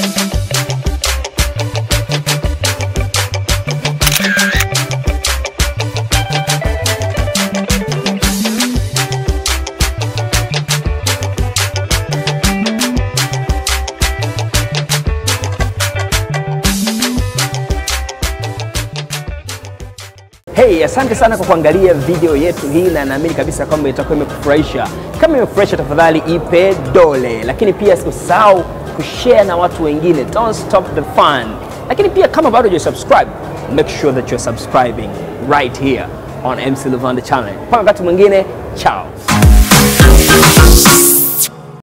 Thank you. Hey, asante sana kwa kuangalia video yetu hii na naamini kabisa kwamba itakuwa imekufurahisha. Kama imekufurahisha, tafadhali ipe dole, lakini pia usisahau kushare na watu wengine. Don't stop the fun. Lakini pia kama bado hujasubscribe, make sure that you're subscribing right here on MC Luvanda channel. Mpaka wakati mwingine, ciao.